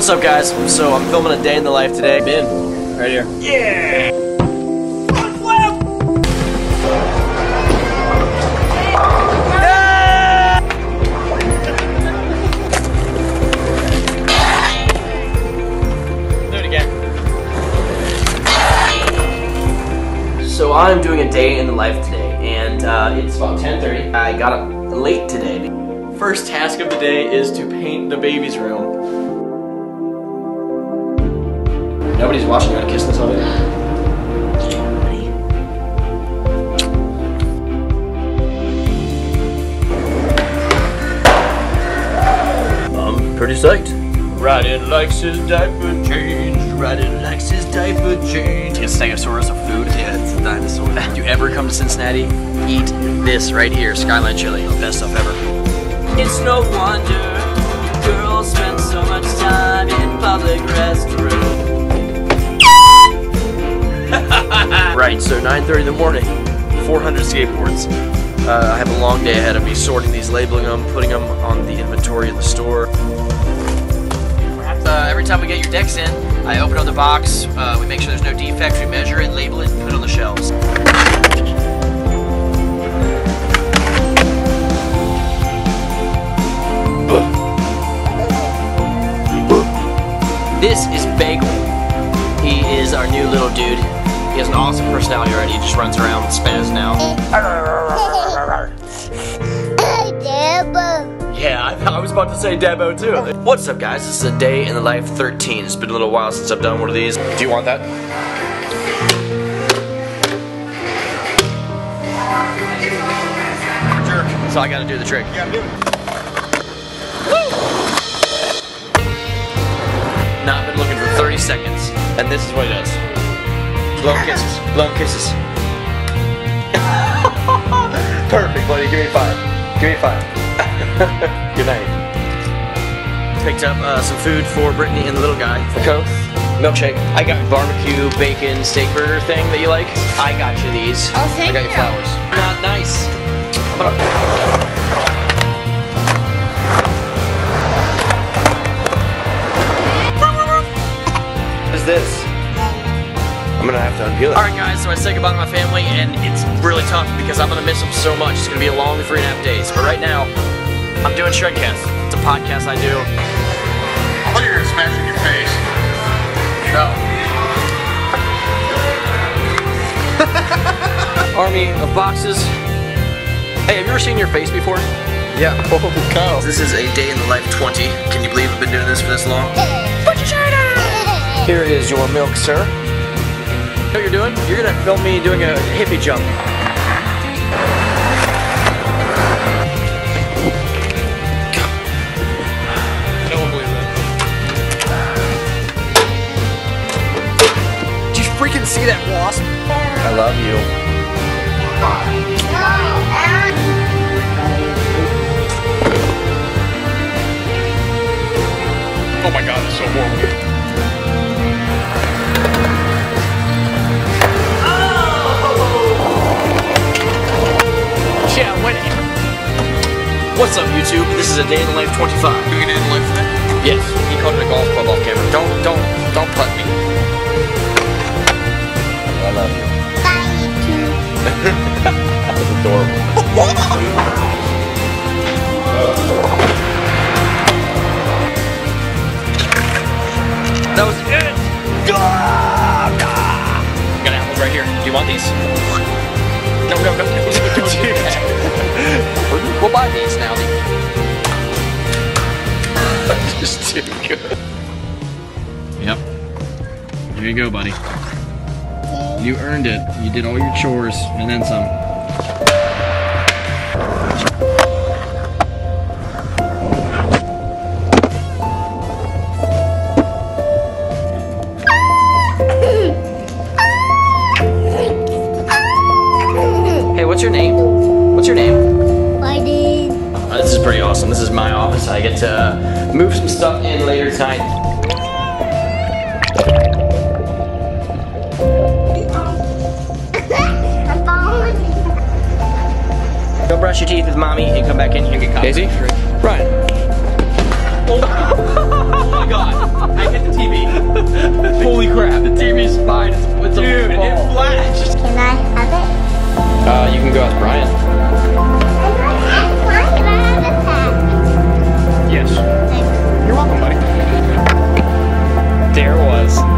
What's up guys? So I'm filming a day in the life today. Ben, right here. Yeah! So I'm doing a day in the life today, and uh, it's about 10.30. I got up late today. First task of the day is to paint the baby's room. Nobody's watching on Kiss This Holiday. I'm pretty psyched. Ryden likes his diaper change. Ryden likes his diaper change. It's Stegosaurus of food. Yeah, it's a dinosaur. if you ever come to Cincinnati, eat this right here, Skyline Chili. Best stuff ever. It's no wonder girls spend so much time in public restrooms. Right, so 9.30 in the morning, 400 skateboards. Uh, I have a long day ahead of me, sorting these, labeling them, putting them on the inventory of the store. Uh, every time we get your decks in, I open up the box, uh, we make sure there's no defects, we measure it, label it, and put it on the shelves. This is Bagel. He is our new little dude. He has an awesome personality already. He just runs around and spaz now. Yeah, I, I was about to say Debo too. What's up, guys? This is a day in the life 13. It's been a little while since I've done one of these. Do you want that? Sure. So I gotta do the trick. Yeah, do it. Not been looking for 30 seconds. And this is what he does. Blow kisses. Blow kisses. Perfect, buddy. Give me five. Give me five. Good night. Picked up uh, some food for Brittany and the little guy. A Coke. Milkshake. I got barbecue, bacon, steak burger thing that you like. I got you these. Oh, thank I got you. you flowers. Not nice. I'm gonna... What is this? I'm gonna have to unpeel it. Alright guys, so I say goodbye to my family and it's really tough because I'm gonna miss them so much. It's gonna be a long three and a half days. But right now, I'm doing Shredcast. It's a podcast I do. I thought you were gonna smash in your face. No. Army of boxes. Hey, have you ever seen your face before? Yeah. Oh, cow. This is a day in the life 20. Can you believe I've been doing this for this long? Here is your milk, sir. You know what you're doing? You're gonna film me doing a hippie jump. No one believes that. Did you freaking see that wasp? I love you. Oh my god, it's so horrible. What's up, YouTube? This is a day in the life 25. Doing it in life today? Yes, he called it a golf club off camera. Don't, don't, don't putt me. I love you. That's adorable. That was it. Got apples right here. Do you want these? No, no, no, no. Do that. We'll buy these now. Just too good. Yep. There you go, buddy. You earned it. You did all your chores and then some. Office. I get to uh, move some stuff in later tonight. Go brush your teeth with mommy and come back in here and get coffee. Daisy? Ryan. Oh my god. I hit the TV. Holy crap. The TV's fine. It's, it's a Dude, ball. it flashed. Can I have it? Uh, you can go ask Brian. Yes. You're welcome, buddy. There was.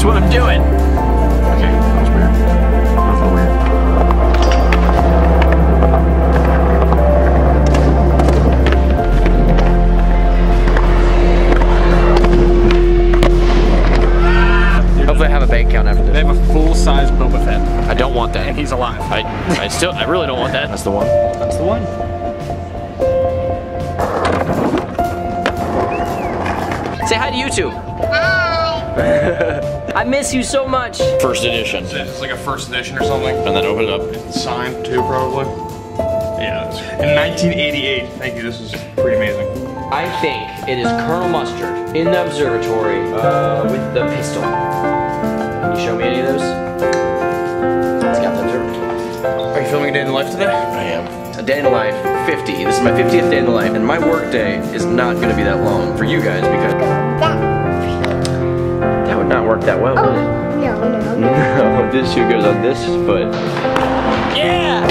That's what I'm doing. I miss you so much. First edition. It's like a first edition or something. And then open it up. It's signed too, probably. Yeah. That's in 1988. Thank you. This is pretty amazing. I think it is Colonel Mustard in the observatory uh, with the pistol. Can you show me any of those? It's got the observatory. Are you filming a day in the life today? I am. A day in the life, 50. This is my 50th day in the life, and my work day is not going to be that long for you guys because that would not work that well, would it? No, no, no. No, this shoe goes on this foot. Yeah!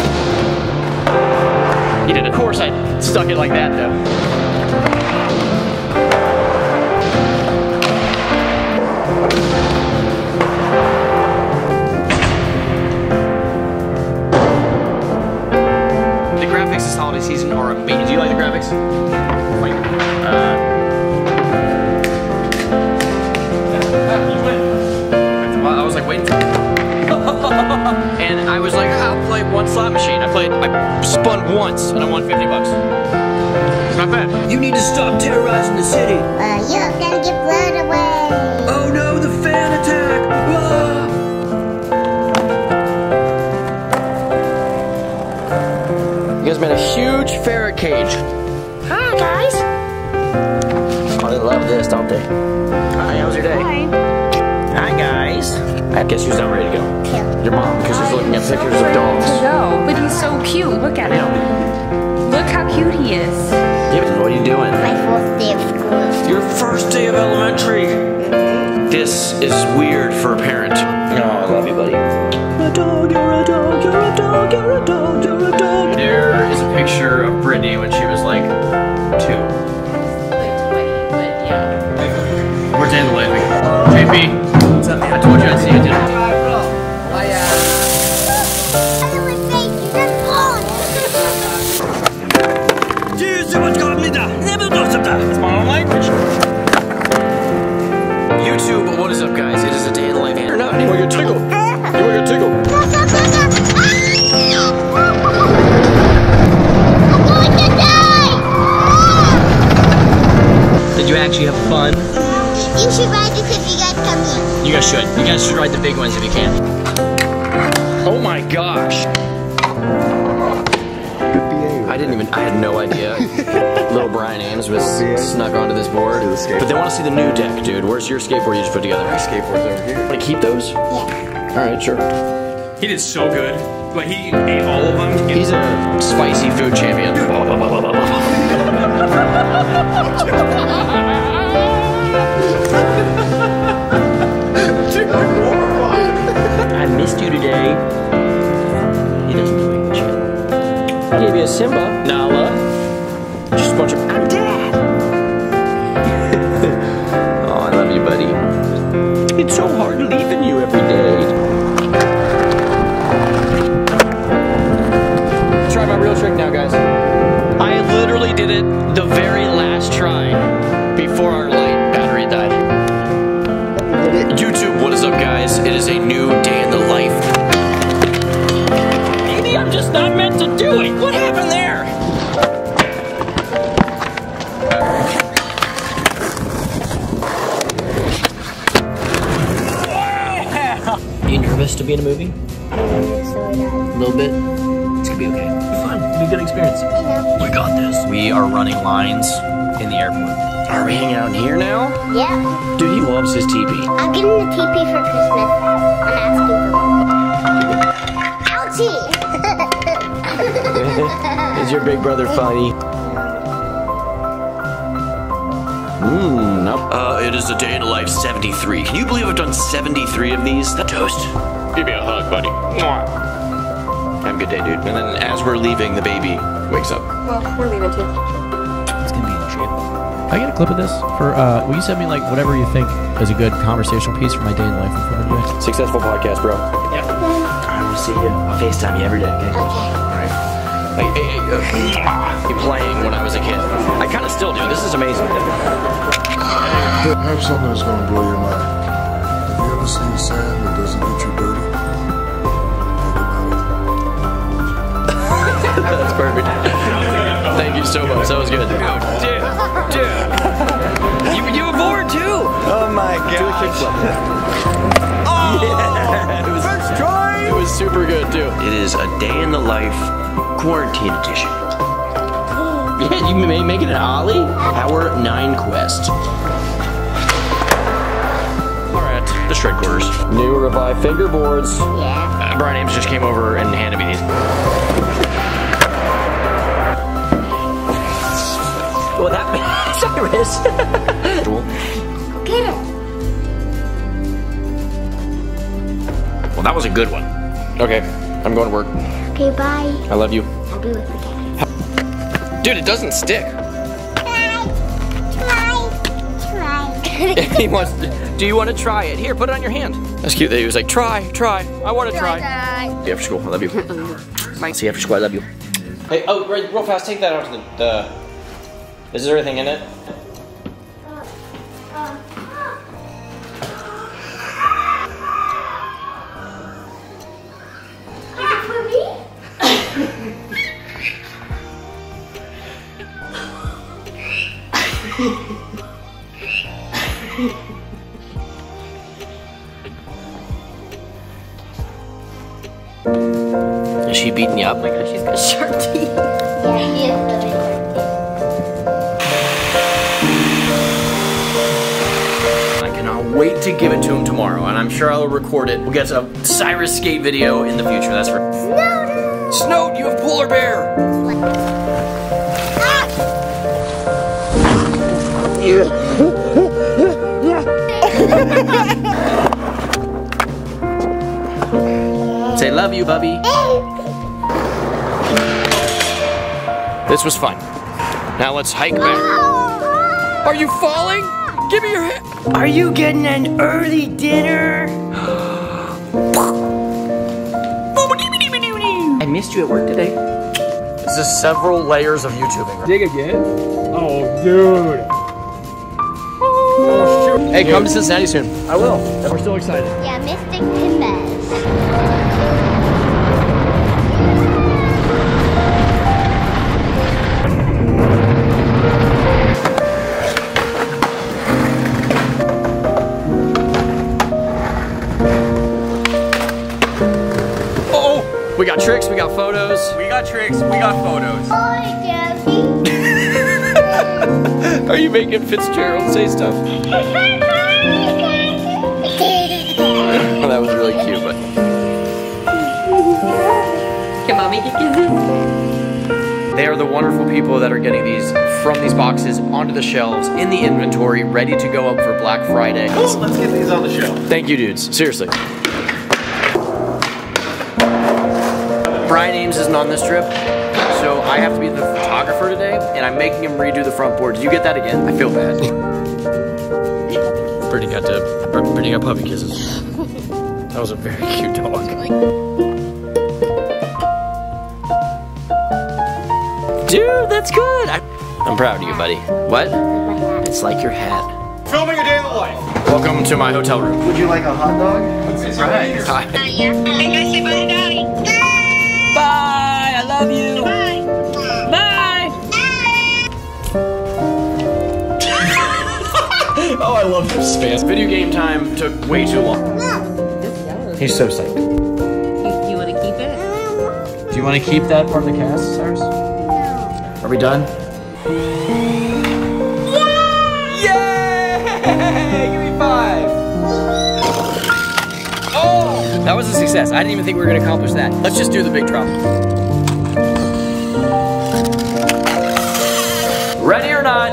You did. Of course, I stuck it like that, though. The graphics this holiday season are amazing. Do you like the graphics? Played, I spun once and I won 50 bucks. It's not bad. You need to stop terrorizing the city. Uh, you're gonna get blown away. Oh no, the fan attack! You guys made a huge ferret cage. Hi, guys. Oh, they love this, don't they? Hi, how's your day? Hi. Hi, guys. I guess who's not ready to go? Your mom, because she's looking at pictures of dogs. No, but he's so cute. Look at him. Look how cute he is. Yeah, what are you doing? My fourth day of school. Your first day of elementary. This is weird for a parent. No, I love you, buddy. You're a dog, you're a dog, you're a dog, you're a dog, you're a dog. There is a picture of Brittany when she was like two. I told you I'd see you dinner. YouTube, what is up, guys? It is a day in life. Or not. Tickle? Ride the big ones if you can. Oh my gosh. I didn't even, I had no idea. Little Brian Ames was snuck onto this board. But they want to see the new deck, dude. Where's your skateboard you just put together? My skateboard's over here. Want to keep those? Yeah. Alright, sure. He did so good. Like he ate all of them. He's a spicy food champion. Gave you a Simba, Nala. Just a bunch of. I'm dad. oh, I love you, buddy. It's so hard leaving you every day. Try my real trick now, guys. I literally did it the very be in a movie? A little bit. It's gonna be okay. Be fun. It'll be a good experience. We got this. We are running lines in the airport. Are we hanging out in here now? Yeah. Dude, he loves his teepee. I'm getting the teepee for Christmas. I'm asking for one. Ouchie! Is your big brother funny? Mmm, nope. Uh, it is a day in the life 73. Can you believe I've done 73 of these? The toast. Give me a hug, buddy. Mwah. Have a good day, dude. And then as we're leaving, the baby wakes up. Well, we're leaving too. It's gonna be in shape. I get a clip of this for. Uh, will you send me like whatever you think is a good conversational piece for my day in life in front of you? Successful podcast, bro. Yeah. I will see you. I'll FaceTime you every day, okay? Alright. Like, hey, hey, uh, playing when I was a kid. I kind of still do. This is amazing. I have something that's gonna blow your mind. That's perfect. Thank you so much. That was good. Dude, dude. You, you were bored too. Oh my Do a kickflip. Oh! Yeah, it was, First try! It was super good too. It is a day in the life quarantine edition. Yeah, you may make it an Ollie? Power 9 quest. Alright, the Shredquarters. New Revive fingerboards. Yeah. Uh, Brian Ames just came over and handed me these. Well, that Cyrus. Get it. well, that was a good one. Okay, I'm going to work. Okay, bye. I love you. I'll be with you guys. Dude, it doesn't stick. Try. Try. Try. he wants. To, do you want to try it? Here, put it on your hand. That's cute. That he was like, try, try. I want to try. See you after school. I love you. Bye. See you after school. I love you. Hey, oh, real, real fast. Take that out to the. the is there anything in it? For me? Is she beating you up? Oh my gosh, she's got sharp teeth. To give it to him tomorrow, and I'm sure I'll record it. We'll get a Cyrus skate video in the future. That's for. No! Snow, you have polar bear. Say love you, Bubby. This was fun. Now let's hike back. Are you falling? Give me your hand. Are you getting an early dinner? I missed you at work today. This is several layers of YouTubing. Dig again? Oh, dude. Oh, shoot. Hey, come to Cincinnati soon. I will. We're still excited. Yeah, Mystic Timbers. Got tricks, we got photos. We got tricks, we got photos. Hi, Daddy. Are you making Fitzgerald say stuff? Oh, that was really cute, but Can mommy get kisses? they are the wonderful people that are getting these from these boxes onto the shelves in the inventory, ready to go up for Black Friday. Let's get these on the shelf. Thank you, dudes. Seriously. Brian Ames isn't on this trip, So I have to be the photographer today, and I'm making him redo the front board. Did you get that again? I feel bad. Brittany got to, Brittany got puppy kisses. That was a very cute dog. Dude, that's good. I, I'm proud of you, buddy. What? It's like your hat. Filming a day in the life. Welcome to my hotel room. Would you like a hot dog? Hi. Bye. I love you. Bye. oh, I love this spam. Video game time took way too long. He's so psyched. You, you want to keep it? Do you want to keep that part of the cast, Cyrus? No. Are we done? Yay! Give me five. Oh, that was a success. I didn't even think we were gonna accomplish that. Let's just do the big drop.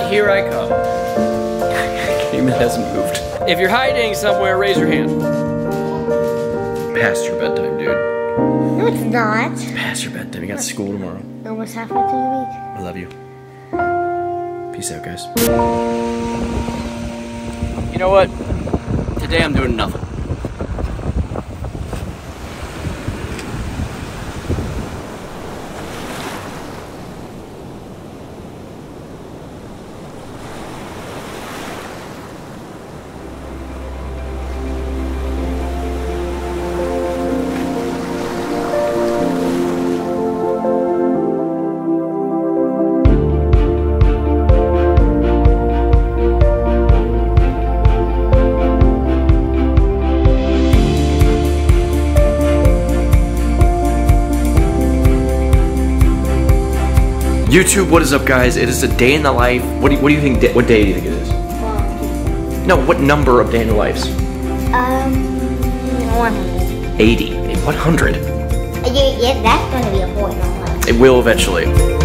Here I come. Game hasn't moved. If you're hiding somewhere, raise your hand. Past your bedtime, dude. No, it's not. Past your bedtime. You got school tomorrow. Almost halfway through the week. I love you. Peace out, guys. You know what? Today I'm doing nothing. YouTube, what is up, guys? It is a day in the life. What do you, what do you think? What day do you think it is? No, what number of day in the lives? Um, 100. 80. 100. Yeah, yeah, that's gonna be a boy, not. It will eventually.